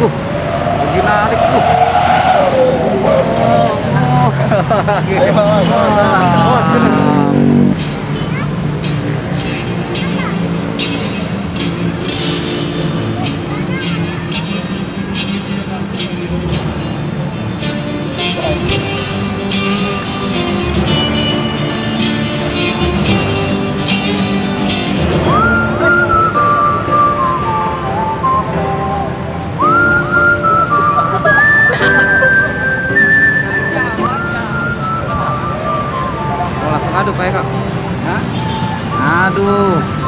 Uh, lagi narik. Uh. Oh. Oh,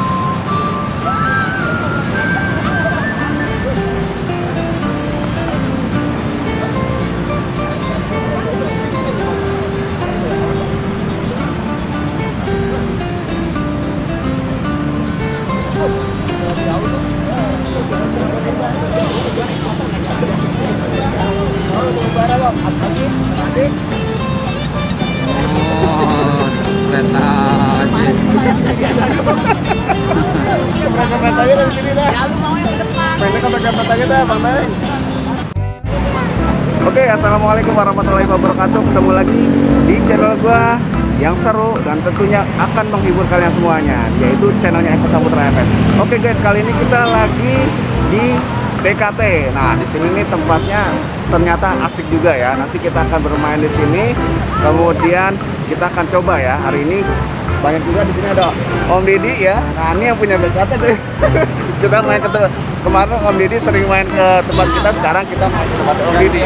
keren aja. Oke, assalamualaikum warahmatullahi wabarakatuh. Ketemu lagi di channel gua yang seru dan tentunya akan menghibur kalian semuanya, yaitu channelnya Eko Saputra FM. Oke guys, kali ini kita lagi di BKT. Nah, di sini nih tempatnya ternyata asik juga ya. Nanti kita akan bermain di sini. Kemudian kita akan coba ya. Hari ini banyak juga di sini ada Om Didi ya. Nah, ini yang punya BKT deh. kita main ke kemarin Om Didi sering main ke tempat kita, sekarang kita main ke tempat Om Didi.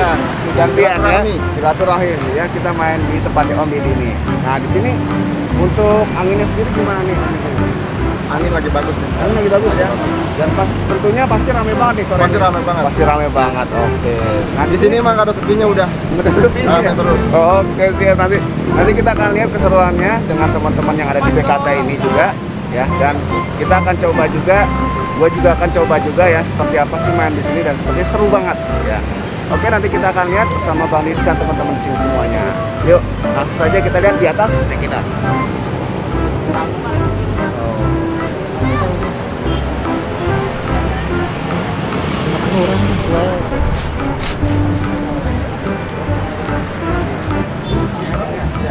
Gantian ya. Silaturahim ya kita main di tempatnya Om Didi nih. Nah, di sini untuk anginnya sendiri gimana nih? Angin lagi bagus nih Angin lagi bagus ya. Dan pas, tentunya pasti rame banget nih sore. Pasti rame banget. Pasti rame banget. Oke. Nah, di sini emang ada sepinya udah Udah Rame ya? terus. Oke, siap nanti. Nanti kita akan lihat keseruannya dengan teman-teman yang ada di BKT ini juga ya. Dan kita akan coba juga gue juga akan coba juga ya seperti apa sih main di sini dan seperti seru banget ya. Oke, nanti kita akan lihat bersama Bang Didi dan teman-teman di sini semuanya. Yuk, langsung saja kita lihat di atas cek kita.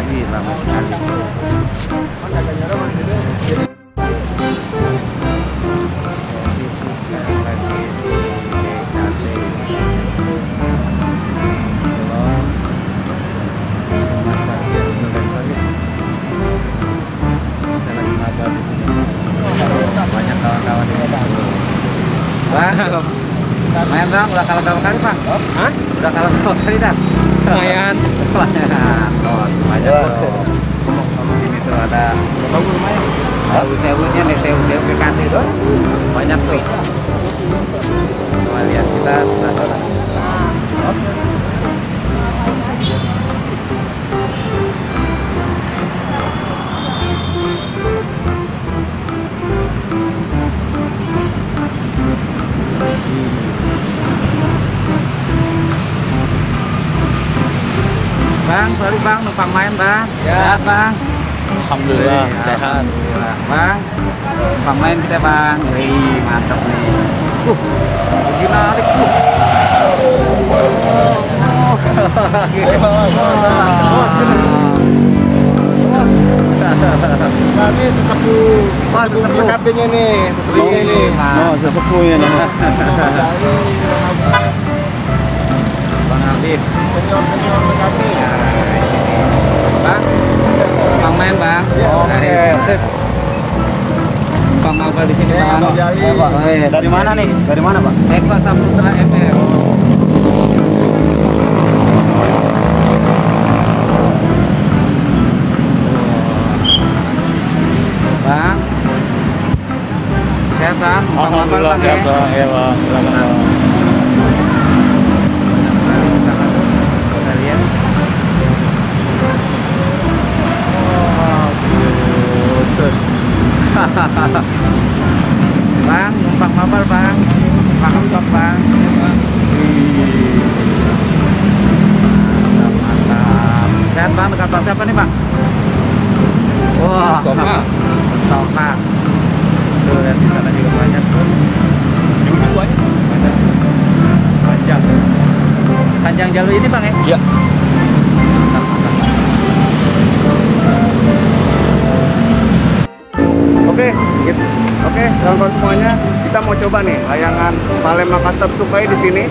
Ih, lama sekali. Udah kalah berapa kali bang? Hah? Udah kalah berapa kali dah? lumayan Lumayan. Oh, banyak tuh. Di sini tuh ada bagus lumayan. Sewunya nih sewu sewu PKT itu banyak tuh. Coba lihat kita sebelah sana. Bang, numpang main bang. Ya. Sehat, bang. alhamdulillah Wih, sehat Alhamdulillah. Bang, numpang main kita bang. Wih, mantap nih. Uh, lagi narik tuh. sesepu Wah, nih sesepunya Oh, nih Bang Ya, Bang, numpang main bang. Oke, sip. Numpang ngobrol di sini bang. Bang dari mana nih dari mana pak Eko Saputra FM. Bang, sehat bang? Bang, sehat ya? bang ya bang selamat Sekali di sana tuh, kita lihat. Oh, terus. Bang, numpang mabal bang. Numpang ngomong bang. Mantap, mantap. Sehat bang, dekat Pak siapa nih bang? Wah, Mustafa. Mustafa. Tuh, lihat di sana juga banyak tuh. Banyak. Banyak. sepanjang jalur ini bang ya? Iya. Oke, gitu. Oke, kawan-kawan semuanya, kita mau coba nih layangan Palembang Custom Sukai di sini.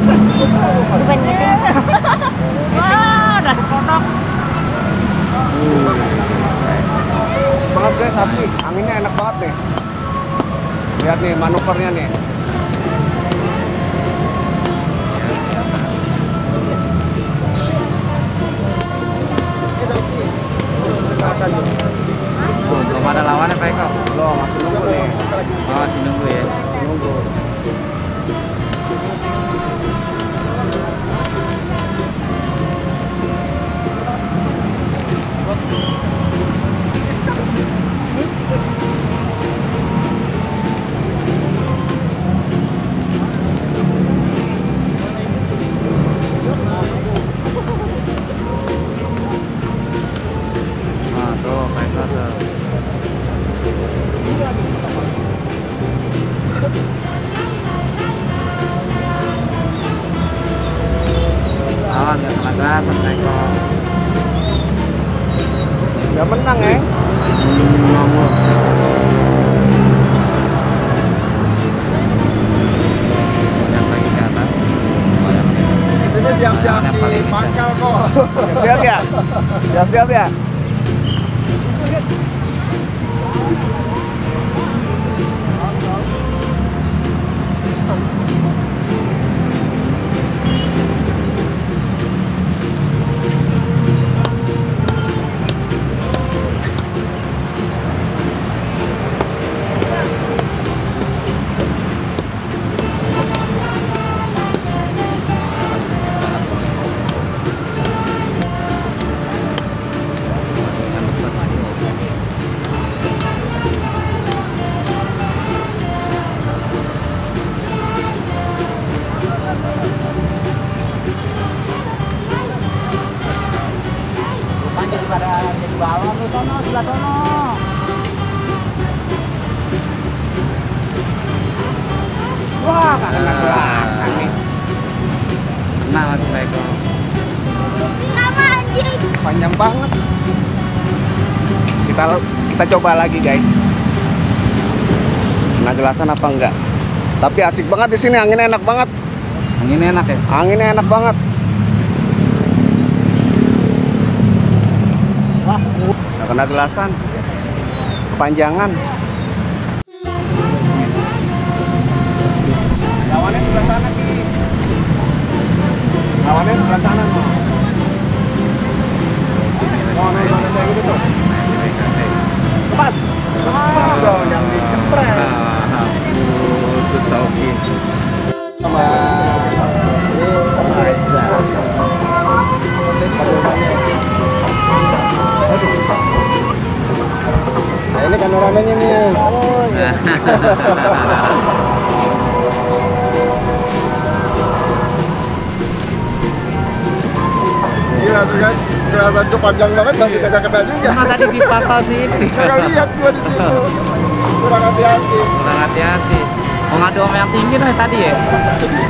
Bukan gitu. Banget guys, asli. Anginnya enak banget nih. Lihat nih manuvernya nih. Wah, coba lagi guys. Kena gelasan apa enggak? Tapi asik banget di sini, anginnya enak banget. Yang ini enak ya? Anginnya enak banget. Wah, nggak kena gelasan. Kepanjangan. Lawannya sebelah sana, Ki. Lawannya sebelah sana. Oh, naik mana kayak gitu tuh. Pas. Pas dong, yang dicempret. Ah, putus Sofi. Sama ini Aiza. Nah ini nih. Oh iya. Gila tuh kan, gelasan tuh panjang banget tapi kagak kena juga. Cuma tadi di pasal sini. Kagak lihat gua di situ. Kurang hati-hati. Kurang hati-hati. Mau ngadu sama yang tinggi nih tadi ya?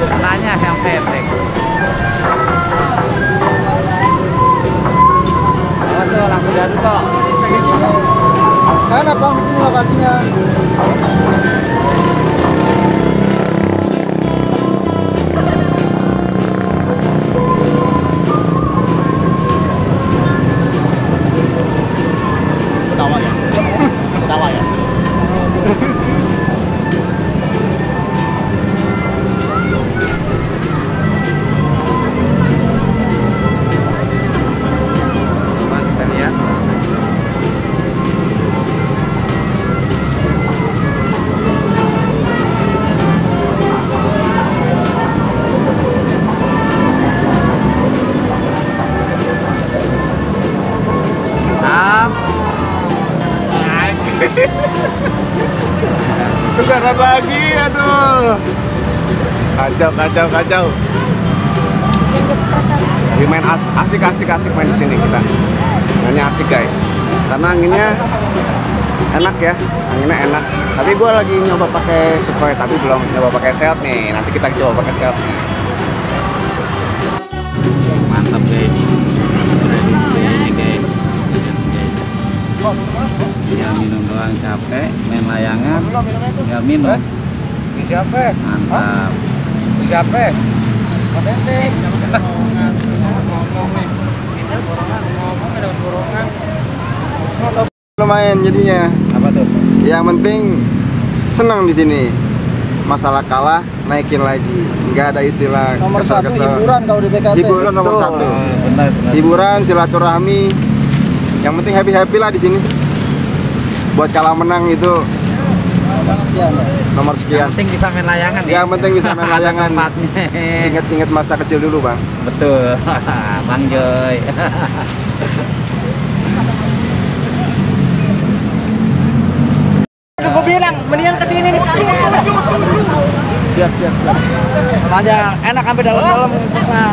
Katanya yang pendek. Kacau, kacau, kacau. Lagi main as asik, asik, asik main di sini kita. Mainnya asik guys. Karena anginnya enak ya, anginnya enak. Tapi gue lagi nyoba pakai Sukhoi, tapi belum nyoba pakai seat nih. Nanti kita coba pakai seat. mantap guys udah di sini guys tinggal minum doang capek main layangan tinggal minum Siapa? mantap Siapa? Lumayan jadinya. apa tuh Yang penting senang di sini. Masalah kalah naikin lagi. Nggak ada istilah Nomor satu kesel-kesel. hiburan kalau di BKT. Hiburan nomor Betul. satu. oh, benar benar Hiburan, silaturahmi. Yang penting happy happy lah di sini. Buat kalah menang itu Sekian, ya. nomor yang sekian. penting bisa main layangan ya Yang penting bisa main layangan. Ingat-ingat masa kecil dulu bang. betul bang Joy Gue bilang, mendingan ke sini nih. Siap, siap, siap. Aja enak sampai dalam-dalam. Nah,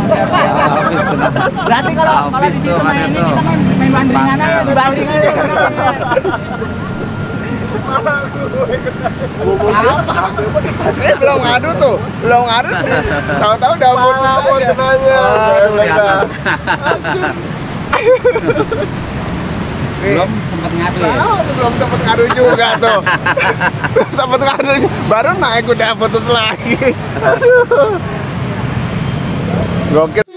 berarti kalau di situ main ini kita main main bandingan aja, Eh belum ngadu tuh, belum ngadu. Tahu-tahu udah putus aja. nanya. belum sempat ngadu ya belum sempet ngadu juga tuh. belum sempet ngadu, baru naik udah putus lagi. Aduh. Gokil.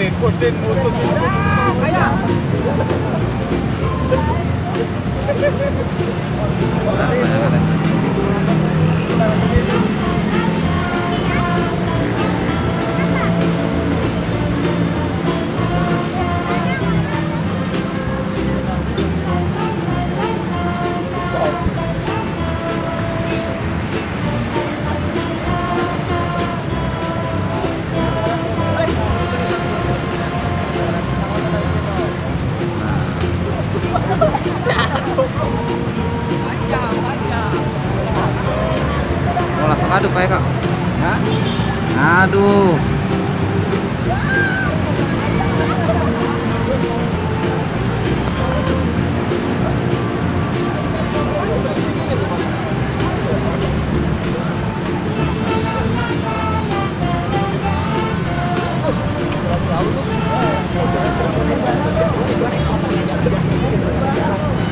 eh. Golden motorcycle. Kaya! Wala, wala, wala. Mau langsung adu kayak kak. Aduh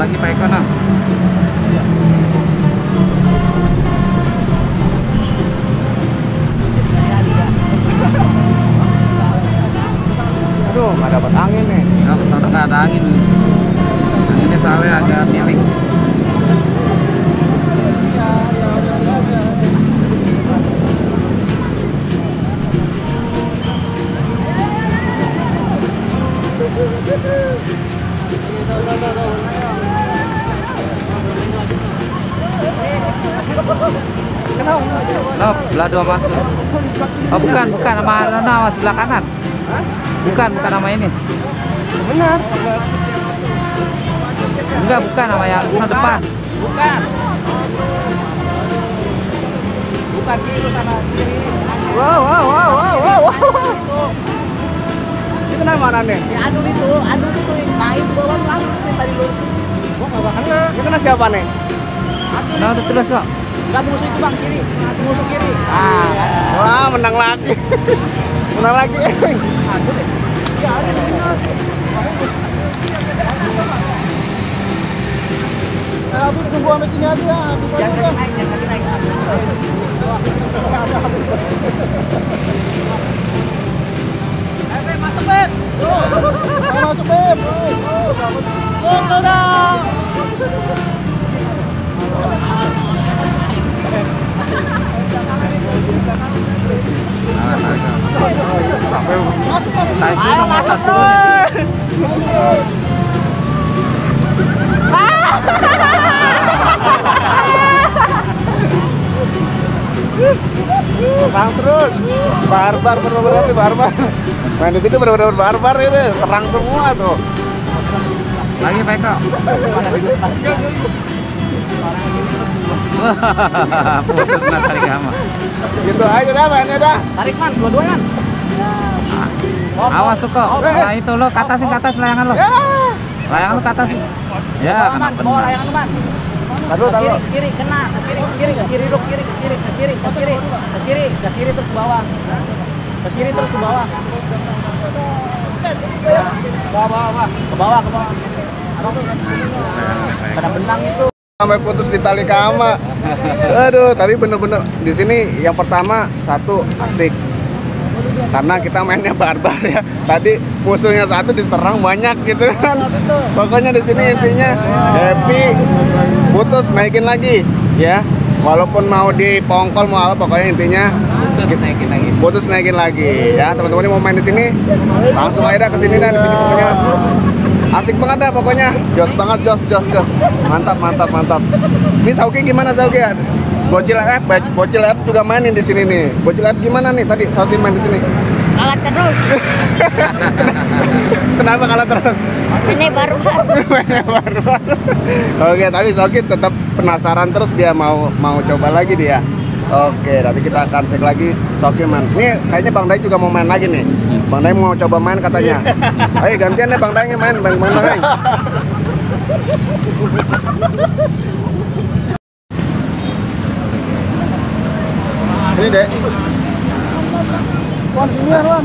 lagi Pak Eko nah. Aduh, nggak dapat angin nih. Ke sana nggak ada angin anginnya soalnya agak miring Oh, belah dua mata. Oh, bukan, bukan nama nama sebelah kanan. Bukan, bukan nama ini. Benar. Enggak, bukan nama yang sana depan. Bukan. Bukan kiri sana kiri. Wow, wow, wow, wow, wow, wow. Itu nama mana nih? Ya adu itu, adu itu yang main bawah langsung sih tadi lu. Gua enggak kena. Itu kena siapa nih? Nah, udah terus kok. Enggak musuh itu Bang kiri. Musuh kiri. Ah, wah menang lagi. menang lagi. Deh. Ya ada di sini. gua sampai sini aja. Jangan naik, jangan naik. Eh, masuk, Beb. Masuk, Beb. Foto dong. Masuk, masuk. Terang terus. Barbar bener-bener nih, barbar. Main di situ bener-bener barbar ini. Terang semua tuh. Lagi Pak Eko. Putus sama. Gitu aja dah mainnya dah. Tarik man, dua-duanya. Awas tuh kok. Nah itu lo ke atasin ke atas layangan lo. Ya. Layangan lo ke atas. Ya, ke bawah benar. layangan lu, man. Taruh, Ke taruh. kiri, kiri, kena, ke kiri, ke kiri, ke kiri, dulu, kiri, ke kiri, ke kiri, ke kiri, ke kiri, ke kiri terus ke bawah. Ke kiri terus ke bawah. Bawah, bawah, bawah. Ke bawah, ke bawah. Pada benang itu. Sampai putus di tali kama. Aduh, tapi bener-bener di sini yang pertama satu asik. Karena kita mainnya barbar ya. Tadi musuhnya satu diserang banyak gitu kan. Pokoknya di sini intinya happy, putus naikin lagi ya. Walaupun mau dipongkol mau apa pokoknya intinya Putus naikin lagi. putus naikin lagi ya teman-teman yang mau main di sini langsung aja ke sini dah di sini pokoknya asik banget dah pokoknya. Jos banget jos jos jos. Mantap mantap mantap. Ini Sauki gimana Sauki? Bocil F bocil F juga mainin di sini nih. Bocil F gimana nih? Tadi Sauki main di sini. Kalah terus. kenapa kalah terus? Ini baru-baru. mainnya baru-baru oke tapi Sauki tetap penasaran terus dia mau mau coba lagi dia Oke, nanti kita akan cek lagi Sokiman. Ini kayaknya Bang Dai juga mau main lagi nih. Bang Dai mau coba main katanya. Iya. Ayo gantian deh Bang Dai main, Bang Bang Dai. Ini deh. Wan, ini Wan.